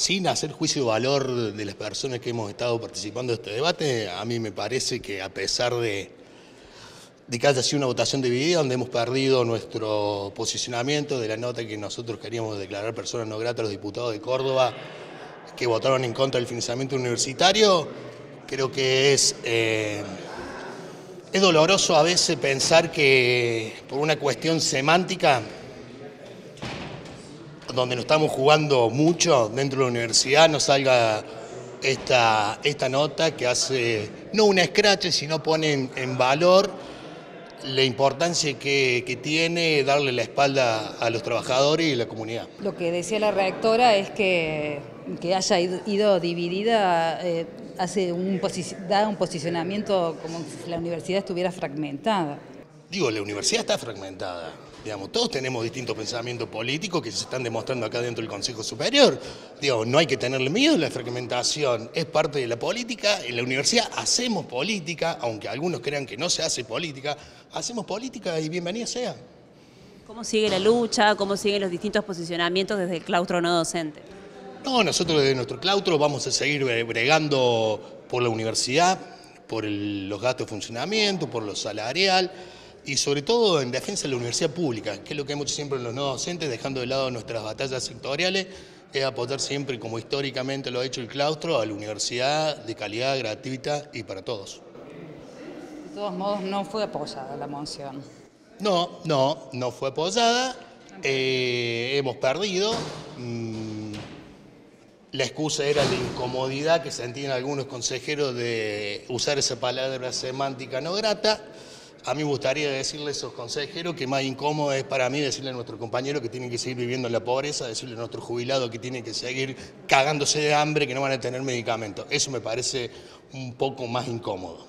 sin hacer juicio de valor de las personas que hemos estado participando de este debate, a mí me parece que a pesar de, de que haya sido una votación dividida, donde hemos perdido nuestro posicionamiento de la nota que nosotros queríamos declarar personas no gratas a los diputados de Córdoba que votaron en contra del financiamiento universitario, creo que es, eh, es doloroso a veces pensar que por una cuestión semántica, donde nos estamos jugando mucho dentro de la universidad, nos salga esta, esta nota que hace no un escrache, sino pone en, valor la importancia que, tiene darle la espalda a los trabajadores y la comunidad. Lo que decía la rectora es que, que haya ido dividida eh, hace un, da un posicionamiento como si la universidad estuviera fragmentada. Digo, la universidad está fragmentada. Digamos, todos tenemos distintos pensamientos políticos que se están demostrando acá dentro del Consejo Superior. Digo, no hay que tenerle miedo, la fragmentación es parte de la política. En la universidad hacemos política, aunque algunos crean que no se hace política, hacemos política y bienvenida sea. ¿Cómo sigue la lucha? ¿Cómo siguen los distintos posicionamientos desde el claustro no docente? No, nosotros desde nuestro claustro vamos a seguir bregando por la universidad, por los gastos de funcionamiento, por lo salarial y sobre todo en defensa de la universidad pública, que es lo que hemos hecho siempre en los no docentes, dejando de lado nuestras batallas sectoriales, es apoyar siempre, como históricamente lo ha hecho el claustro, a la universidad de calidad gratuita y para todos. De todos modos, no fue apoyada la moción. No, no, no fue apoyada. Eh, hemos perdido. Mm, la excusa era la incomodidad que sentían algunos consejeros de usar esa palabra semántica no grata. A mí me gustaría decirle a esos consejeros que más incómodo es para mí decirle a nuestros compañeros que tienen que seguir viviendo en la pobreza, decirle a nuestros jubilados que tienen que seguir cagándose de hambre, que no van a tener medicamentos. Eso me parece un poco más incómodo.